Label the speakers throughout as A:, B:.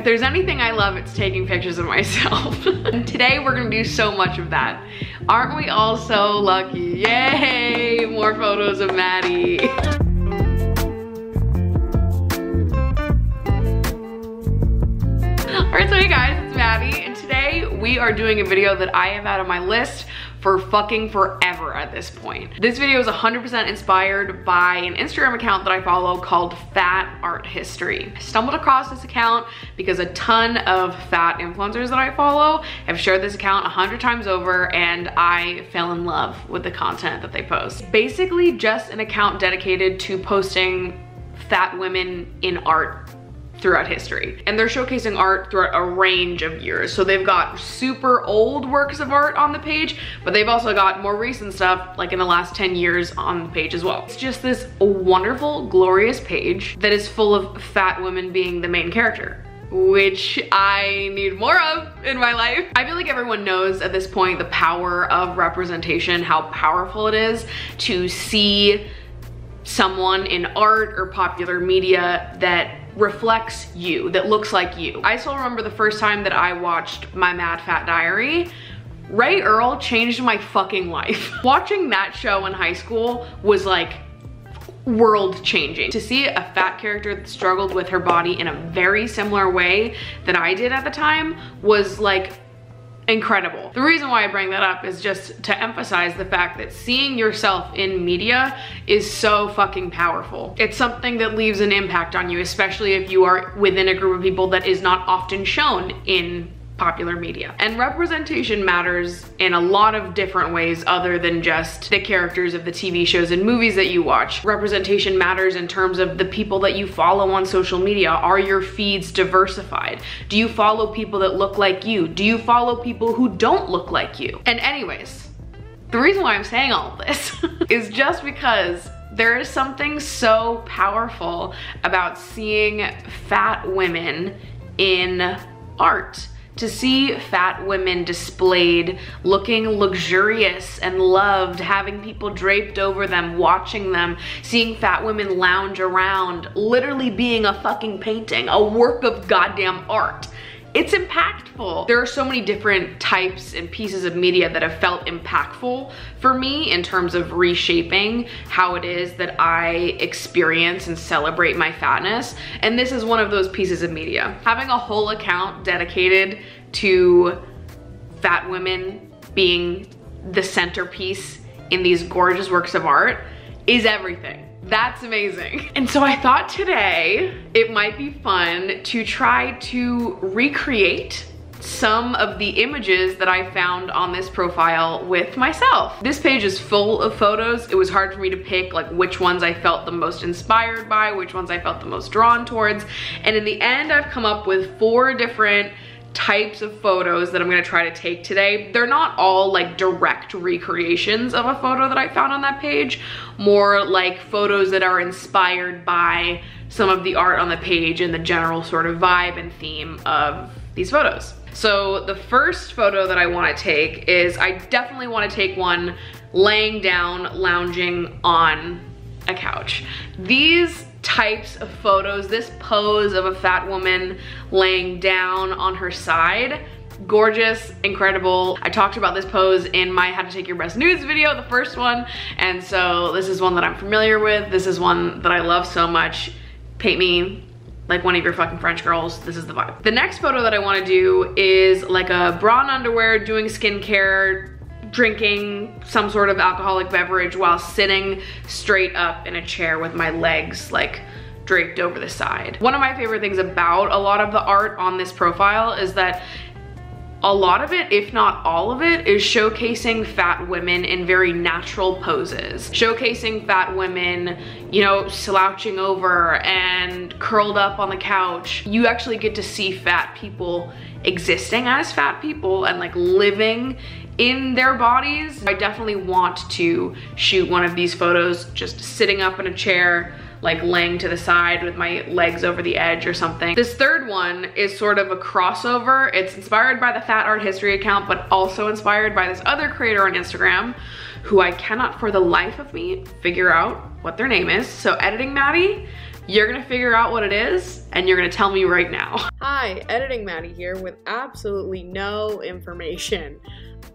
A: If there's anything I love, it's taking pictures of myself. today we're gonna do so much of that. Aren't we all so lucky? Yay, more photos of Maddie. Alright, so hey guys, it's Maddie, today we are doing a video that I have had on my list for fucking forever at this point. This video is 100% inspired by an Instagram account that I follow called Fat Art History. I stumbled across this account because a ton of fat influencers that I follow have shared this account a hundred times over and I fell in love with the content that they post. Basically just an account dedicated to posting fat women in art throughout history. And they're showcasing art throughout a range of years. So they've got super old works of art on the page, but they've also got more recent stuff like in the last 10 years on the page as well. It's just this wonderful, glorious page that is full of fat women being the main character which I need more of in my life. I feel like everyone knows at this point the power of representation, how powerful it is to see someone in art or popular media that reflects you, that looks like you. I still remember the first time that I watched My Mad Fat Diary, Rae Earl changed my fucking life. Watching that show in high school was like world changing. To see a fat character that struggled with her body in a very similar way that I did at the time was like incredible. The reason why I bring that up is just to emphasize the fact that seeing yourself in media is so fucking powerful. It's something that leaves an impact on you, especially if you are within a group of people that is not often shown in popular media. And representation matters in a lot of different ways other than just the characters of the TV shows and movies that you watch. Representation matters in terms of the people that you follow on social media. Are your feeds diversified? Do you follow people that look like you? Do you follow people who don't look like you? And anyways, the reason why I'm saying all this is just because there is something so powerful about seeing fat women in art to see fat women displayed, looking luxurious and loved, having people draped over them, watching them, seeing fat women lounge around, literally being a fucking painting, a work of goddamn art it's impactful. There are so many different types and pieces of media that have felt impactful for me in terms of reshaping how it is that I experience and celebrate my fatness. And this is one of those pieces of media. Having a whole account dedicated to fat women being the centerpiece in these gorgeous works of art is everything. That's amazing. And so I thought today it might be fun to try to recreate some of the images that I found on this profile with myself. This page is full of photos. It was hard for me to pick like which ones I felt the most inspired by, which ones I felt the most drawn towards. And in the end, I've come up with four different types of photos that I'm gonna try to take today. They're not all like direct recreations of a photo that I found on that page, more like photos that are inspired by some of the art on the page and the general sort of vibe and theme of these photos. So the first photo that I wanna take is, I definitely wanna take one laying down, lounging on a couch. These types of photos, this pose of a fat woman laying down on her side, gorgeous, incredible. I talked about this pose in my how to take your best nudes video, the first one, and so this is one that I'm familiar with. This is one that I love so much. Paint me like one of your fucking French girls, this is the vibe. The next photo that I wanna do is like a bra and underwear, doing skincare, drinking some sort of alcoholic beverage while sitting straight up in a chair with my legs like draped over the side. One of my favorite things about a lot of the art on this profile is that a lot of it, if not all of it, is showcasing fat women in very natural poses. Showcasing fat women, you know, slouching over and curled up on the couch. You actually get to see fat people existing as fat people and like living in their bodies. I definitely want to shoot one of these photos just sitting up in a chair like laying to the side with my legs over the edge or something. This third one is sort of a crossover. It's inspired by the Fat Art History account, but also inspired by this other creator on Instagram who I cannot for the life of me figure out what their name is. So editing Maddie, You're gonna figure out what it is and you're gonna tell me right now. Hi, Editing Maddie here with absolutely no information.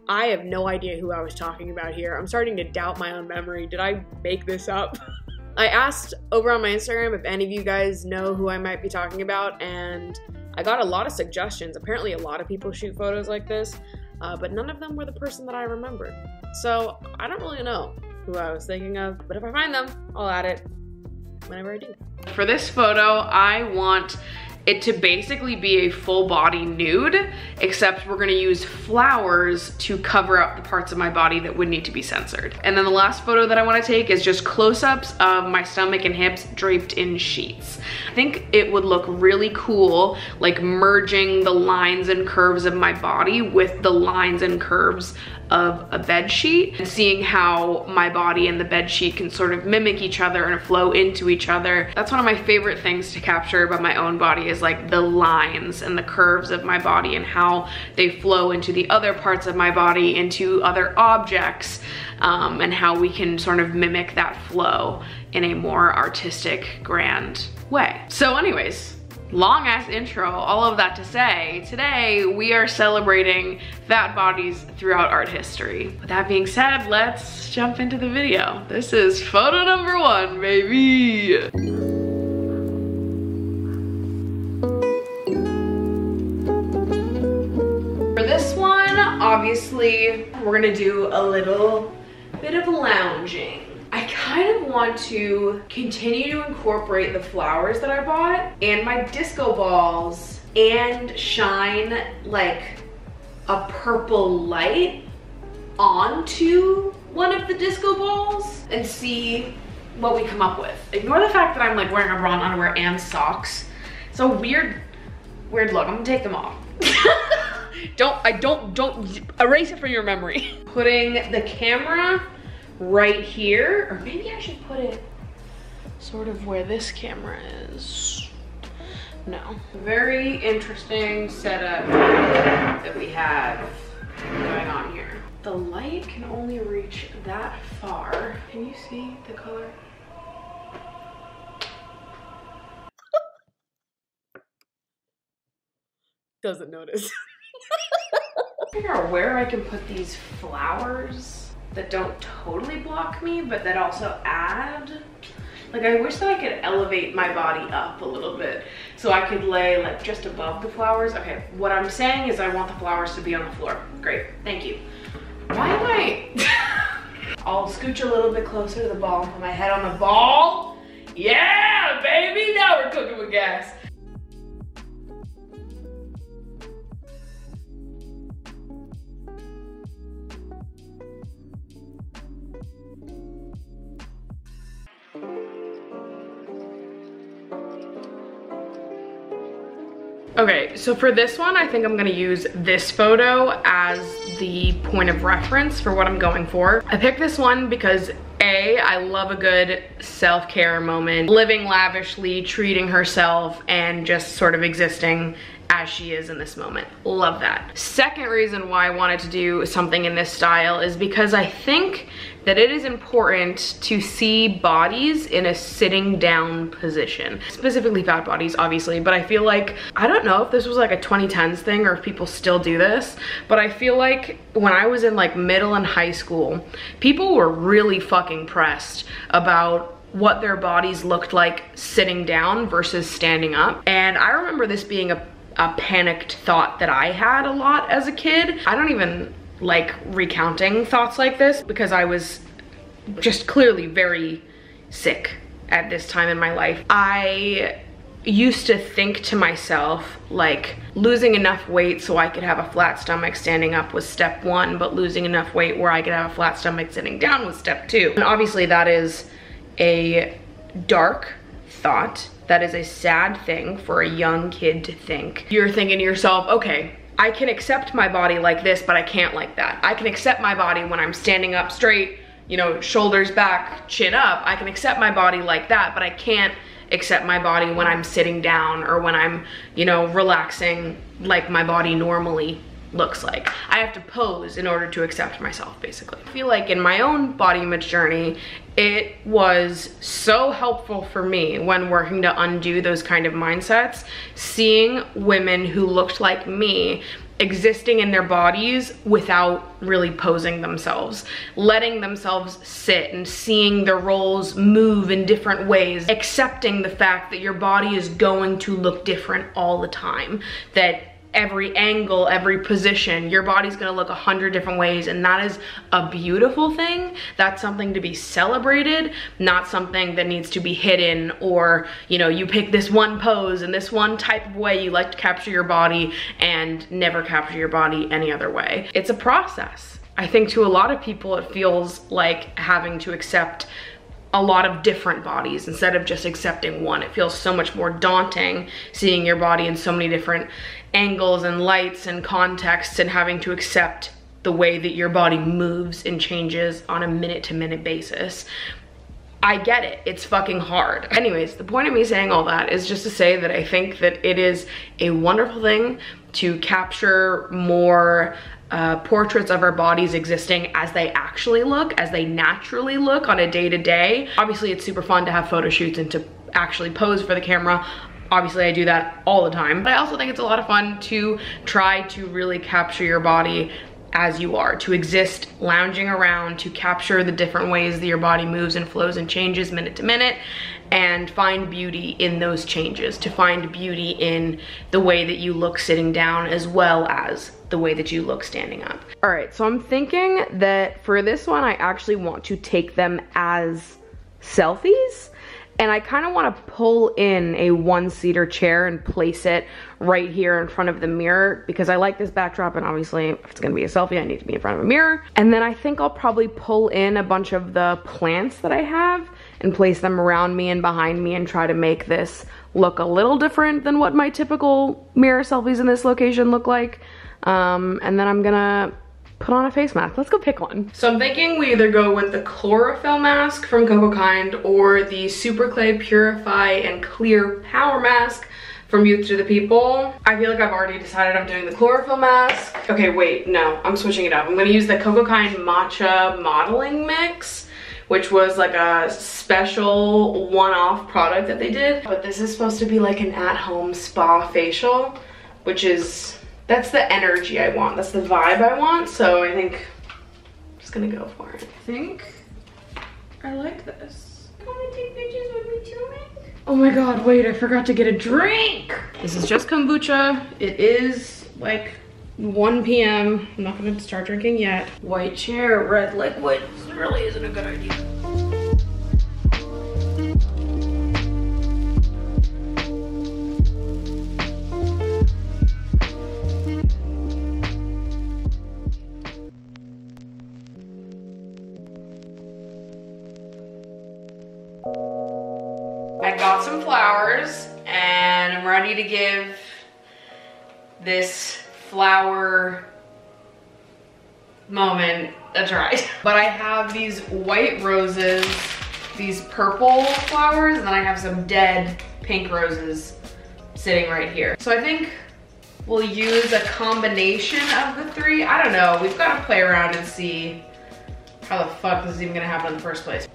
A: I have no idea who I was talking about here. I'm starting to doubt my own memory. Did I make this up? I asked over on my Instagram if any of you guys know who I might be talking about, and I got a lot of suggestions. Apparently, a lot of people shoot photos like this, uh, but none of them were the person that I remembered. So I don't really know who I was thinking of, but if I find them, I'll add it whenever I do. For this photo, I want it to basically be a full body nude, except we're gonna use flowers to cover up the parts of my body that would need to be censored. And then the last photo that I wanna take is just close-ups of my stomach and hips draped in sheets. I think it would look really cool, like merging the lines and curves of my body with the lines and curves of a bed sheet and seeing how my body and the bed sheet can sort of mimic each other and flow into each other. That's one of my favorite things to capture about my own body is like the lines and the curves of my body and how they flow into the other parts of my body, into other objects, um, and how we can sort of mimic that flow in a more artistic, grand way. So anyways, long ass intro, all of that to say, today we are celebrating fat bodies throughout art history. With that being said, let's jump into the video. This is photo number one, baby. For this one, obviously, we're gonna do a little bit of lounging. I kind of want to continue to incorporate the flowers that I bought and my disco balls and shine like a purple light onto one of the disco balls and see what we come up with. Ignore the fact that I'm like wearing a bra and underwear and socks. It's a weird, weird look. I'm gonna take them off. don't, I don't, don't, erase it from your memory. Putting the camera right here, or maybe I should put it sort of where this camera is. No. Very interesting setup that we have going on here. The light can only reach that far. Can you see the color? Doesn't notice. figure out where I can put these flowers that don't totally block me, but that also add. Like I wish that I could elevate my body up a little bit so I could lay like just above the flowers. Okay, what I'm saying is I want the flowers to be on the floor. Great, thank you. Why am I? I'll scooch a little bit closer to the ball and put my head on the ball. Yeah, baby, now we're cooking with gas. Okay, so for this one, I think I'm gonna use this photo as the point of reference for what I'm going for. I picked this one because A, I love a good self-care moment, living lavishly, treating herself, and just sort of existing as she is in this moment. Love that. Second reason why I wanted to do something in this style is because I think that it is important to see bodies in a sitting down position. Specifically fat bodies, obviously, but I feel like, I don't know if this was like a 2010s thing or if people still do this, but I feel like when I was in like middle and high school, people were really fucking pressed about what their bodies looked like sitting down versus standing up. And I remember this being a a panicked thought that I had a lot as a kid. I don't even like recounting thoughts like this because I was just clearly very sick at this time in my life. I used to think to myself like losing enough weight so I could have a flat stomach standing up was step one, but losing enough weight where I could have a flat stomach sitting down was step two. And obviously that is a dark thought that is a sad thing for a young kid to think. You're thinking to yourself, okay, I can accept my body like this, but I can't like that. I can accept my body when I'm standing up straight, you know, shoulders back, chin up. I can accept my body like that, but I can't accept my body when I'm sitting down or when I'm, you know, relaxing like my body normally looks like. I have to pose in order to accept myself, basically. I feel like in my own body image journey, it was so helpful for me when working to undo those kind of mindsets, seeing women who looked like me existing in their bodies without really posing themselves, letting themselves sit and seeing their rolls move in different ways, accepting the fact that your body is going to look different all the time, that every angle, every position. Your body's gonna look a hundred different ways and that is a beautiful thing. That's something to be celebrated, not something that needs to be hidden or, you know, you pick this one pose and this one type of way you like to capture your body and never capture your body any other way. It's a process. I think to a lot of people it feels like having to accept a lot of different bodies instead of just accepting one. It feels so much more daunting seeing your body in so many different angles and lights and contexts and having to accept the way that your body moves and changes on a minute to minute basis. I get it, it's fucking hard. Anyways, the point of me saying all that is just to say that I think that it is a wonderful thing to capture more uh, portraits of our bodies existing as they actually look, as they naturally look on a day to day. Obviously it's super fun to have photo shoots and to actually pose for the camera. Obviously I do that all the time, but I also think it's a lot of fun to try to really capture your body as you are, to exist lounging around, to capture the different ways that your body moves and flows and changes minute to minute, and find beauty in those changes, to find beauty in the way that you look sitting down as well as the way that you look standing up. All right, so I'm thinking that for this one, I actually want to take them as selfies. And I kind of want to pull in a one-seater chair and place it right here in front of the mirror because I like this backdrop and obviously if it's going to be a selfie, I need to be in front of a mirror. And then I think I'll probably pull in a bunch of the plants that I have and place them around me and behind me and try to make this look a little different than what my typical mirror selfies in this location look like. Um, and then I'm gonna put on a face mask. Let's go pick one. So I'm thinking we either go with the chlorophyll mask from Cocokind or the Super Clay Purify and Clear Power Mask from Youth to the People. I feel like I've already decided I'm doing the chlorophyll mask. Okay, wait, no, I'm switching it up. I'm gonna use the Cocokind Matcha Modeling Mix which was like a special one-off product that they did. But this is supposed to be like an at-home spa facial, which is that's the energy I want. That's the vibe I want. So I think I'm just gonna go for it. I think I like this. take pictures with me too, Oh my god, wait, I forgot to get a drink. This is just kombucha. It is like 1 p.m. I'm not gonna start drinking yet. White chair, red liquid. This really isn't a good idea. Ready to give this flower moment a try. But I have these white roses, these purple flowers, and then I have some dead pink roses sitting right here. So I think we'll use a combination of the three. I don't know, we've got to play around and see how the fuck this is even gonna happen in the first place.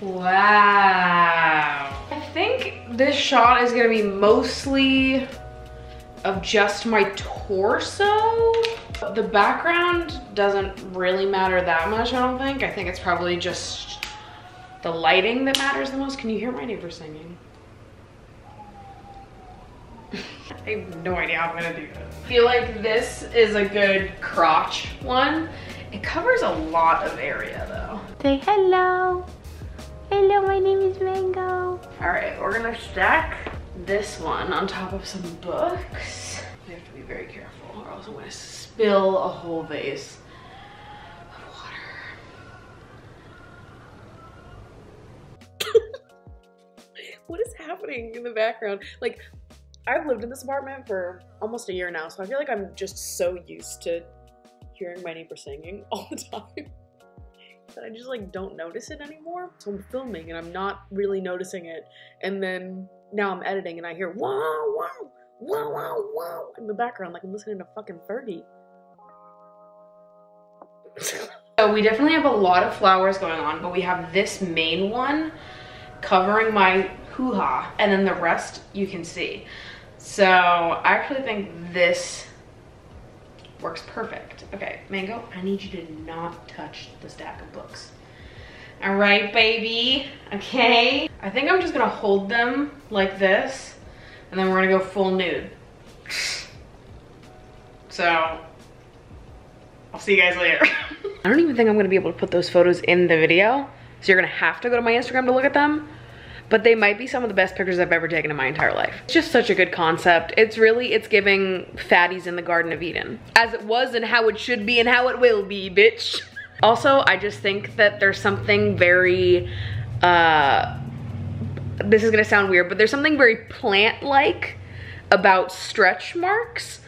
A: Wow. I think this shot is gonna be mostly of just my torso. The background doesn't really matter that much, I don't think. I think it's probably just the lighting that matters the most. Can you hear my neighbor singing? I have no idea how I'm gonna do this. I feel like this is a good crotch one. It covers a lot of area though.
B: Say hello. Hello, my name is Mango.
A: All right, we're gonna stack this one on top of some books. We have to be very careful or else I'm gonna spill a whole vase of water. what is happening in the background? Like, I've lived in this apartment for almost a year now, so I feel like I'm just so used to hearing my neighbor singing all the time that I just like don't notice it anymore. So I'm filming and I'm not really noticing it. And then now I'm editing and I hear wow, wow, wow, wow, wow in the background like I'm listening to fucking Fergie. so we definitely have a lot of flowers going on, but we have this main one covering my hoo-ha and then the rest you can see. So I actually think this works perfect. Okay, Mango, I need you to not touch the stack of books. All right, baby, okay? I think I'm just gonna hold them like this and then we're gonna go full nude. So, I'll see you guys later. I don't even think I'm gonna be able to put those photos in the video. So you're gonna have to go to my Instagram to look at them but they might be some of the best pictures I've ever taken in my entire life. It's just such a good concept. It's really, it's giving fatties in the Garden of Eden. As it was and how it should be and how it will be, bitch. Also, I just think that there's something very, uh, this is gonna sound weird, but there's something very plant-like about stretch marks.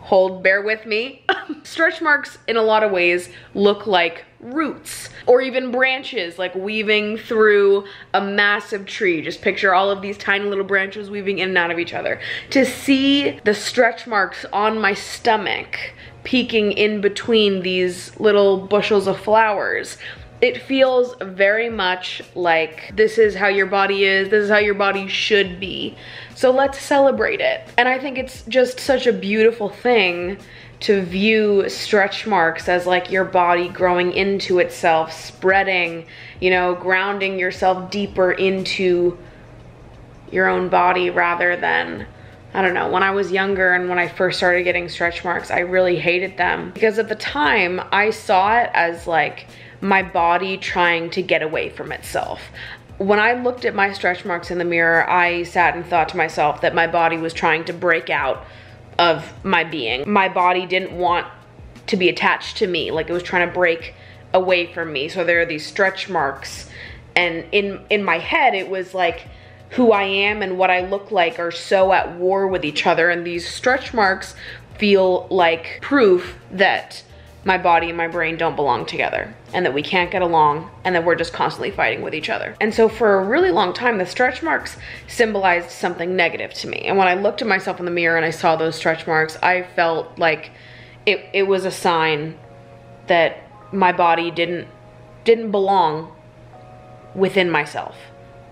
A: Hold, bear with me. stretch marks in a lot of ways look like roots or even branches like weaving through a massive tree. Just picture all of these tiny little branches weaving in and out of each other. To see the stretch marks on my stomach peeking in between these little bushels of flowers it feels very much like this is how your body is, this is how your body should be. So let's celebrate it. And I think it's just such a beautiful thing to view stretch marks as like your body growing into itself, spreading, you know, grounding yourself deeper into your own body rather than I don't know, when I was younger and when I first started getting stretch marks, I really hated them because at the time I saw it as like my body trying to get away from itself. When I looked at my stretch marks in the mirror, I sat and thought to myself that my body was trying to break out of my being. My body didn't want to be attached to me, like it was trying to break away from me. So there are these stretch marks and in in my head it was like who I am and what I look like are so at war with each other and these stretch marks feel like proof that my body and my brain don't belong together and that we can't get along and that we're just constantly fighting with each other. And so for a really long time, the stretch marks symbolized something negative to me. And when I looked at myself in the mirror and I saw those stretch marks, I felt like it, it was a sign that my body didn't didn't belong within myself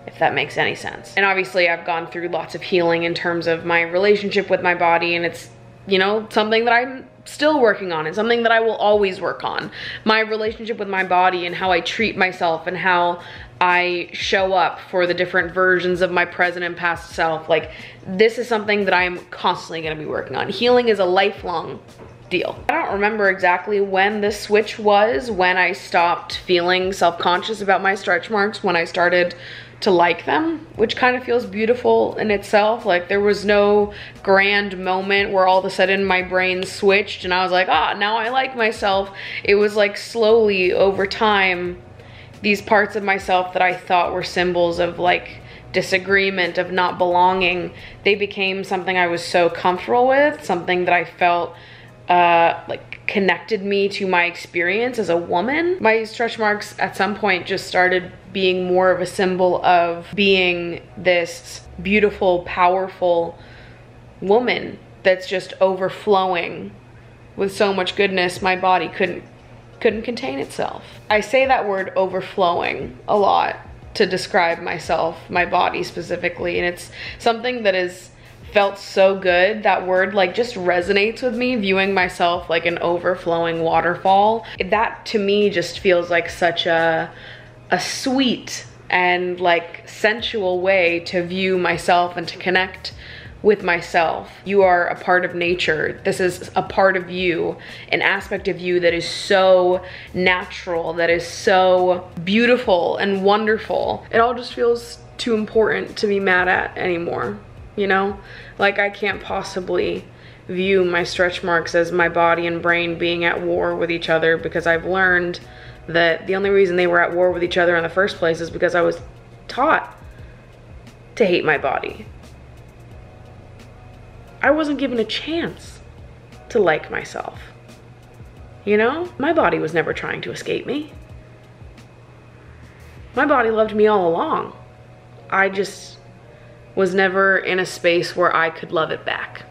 A: if that makes any sense. And obviously I've gone through lots of healing in terms of my relationship with my body and it's you know, something that I'm still working on and something that I will always work on. My relationship with my body and how I treat myself and how I show up for the different versions of my present and past self. Like this is something that I'm constantly gonna be working on. Healing is a lifelong deal. I don't remember exactly when the switch was, when I stopped feeling self-conscious about my stretch marks, when I started to like them, which kind of feels beautiful in itself. Like there was no grand moment where all of a sudden my brain switched and I was like, ah, now I like myself. It was like slowly over time, these parts of myself that I thought were symbols of like disagreement, of not belonging, they became something I was so comfortable with, something that I felt uh, like connected me to my experience as a woman. My stretch marks at some point just started being more of a symbol of being this beautiful, powerful woman that's just overflowing with so much goodness my body couldn't couldn't contain itself. I say that word overflowing a lot to describe myself, my body specifically, and it's something that is felt so good. That word like just resonates with me, viewing myself like an overflowing waterfall. That to me just feels like such a, a sweet and like sensual way to view myself and to connect with myself. You are a part of nature. This is a part of you, an aspect of you that is so natural, that is so beautiful and wonderful. It all just feels too important to be mad at anymore you know? Like I can't possibly view my stretch marks as my body and brain being at war with each other because I've learned that the only reason they were at war with each other in the first place is because I was taught to hate my body. I wasn't given a chance to like myself. You know, my body was never trying to escape me. My body loved me all along. I just was never in a space where I could love it back.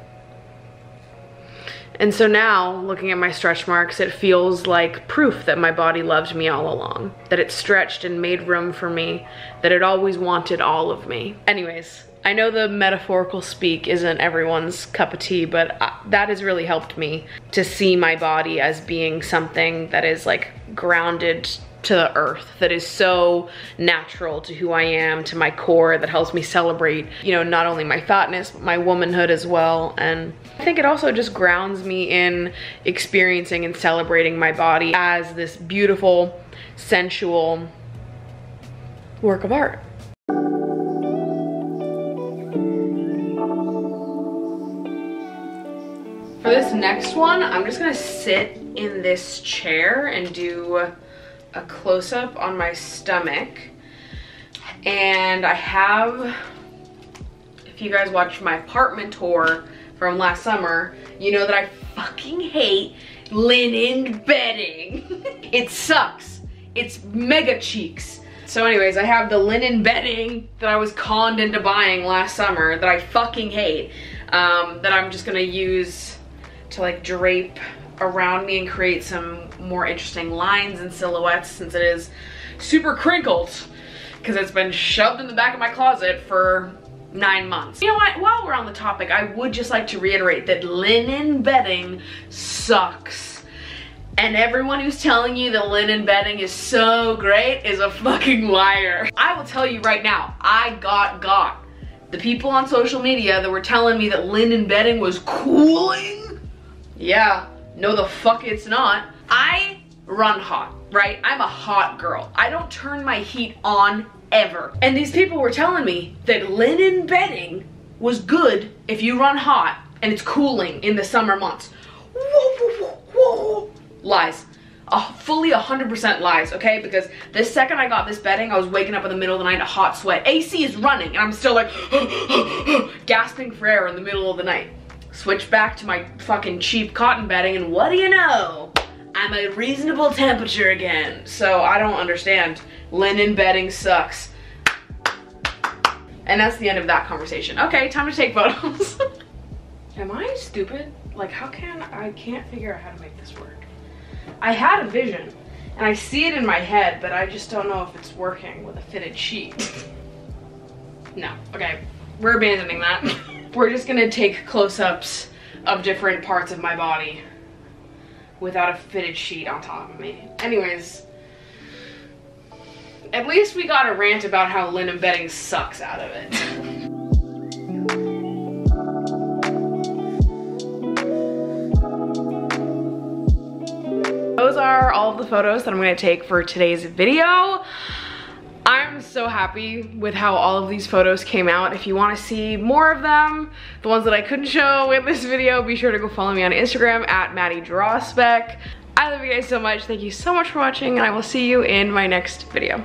A: And so now, looking at my stretch marks, it feels like proof that my body loved me all along, that it stretched and made room for me, that it always wanted all of me. Anyways, I know the metaphorical speak isn't everyone's cup of tea, but I, that has really helped me to see my body as being something that is like grounded to the earth that is so natural to who I am, to my core, that helps me celebrate, you know, not only my fatness, but my womanhood as well. And I think it also just grounds me in experiencing and celebrating my body as this beautiful, sensual work of art. For this next one, I'm just gonna sit in this chair and do a close-up on my stomach. And I have, if you guys watched my apartment tour from last summer, you know that I fucking hate linen bedding. it sucks. It's mega cheeks. So anyways, I have the linen bedding that I was conned into buying last summer that I fucking hate. Um, that I'm just gonna use to like drape around me and create some more interesting lines and silhouettes since it is super crinkled because it's been shoved in the back of my closet for nine months. You know what, while we're on the topic, I would just like to reiterate that linen bedding sucks. And everyone who's telling you that linen bedding is so great is a fucking liar. I will tell you right now, I got got. The people on social media that were telling me that linen bedding was cooling yeah, no the fuck it's not. I run hot, right? I'm a hot girl. I don't turn my heat on ever. And these people were telling me that linen bedding was good if you run hot and it's cooling in the summer months. Whoa, whoa, whoa, lies. Uh, fully 100% lies, okay? Because the second I got this bedding, I was waking up in the middle of the night a hot sweat. AC is running and I'm still like gasping for air in the middle of the night. Switch back to my fucking cheap cotton bedding and what do you know? I'm a reasonable temperature again. So I don't understand. Linen bedding sucks. And that's the end of that conversation. Okay, time to take photos. Am I stupid? Like how can, I can't figure out how to make this work. I had a vision and I see it in my head, but I just don't know if it's working with a fitted sheet. no, okay, we're abandoning that. We're just gonna take close-ups of different parts of my body without a fitted sheet on top of me. Anyways, at least we got a rant about how linen bedding sucks out of it. Those are all of the photos that I'm gonna take for today's video. I'm so happy with how all of these photos came out. If you wanna see more of them, the ones that I couldn't show in this video, be sure to go follow me on Instagram at Maddie Dragsbaek. I love you guys so much. Thank you so much for watching and I will see you in my next video.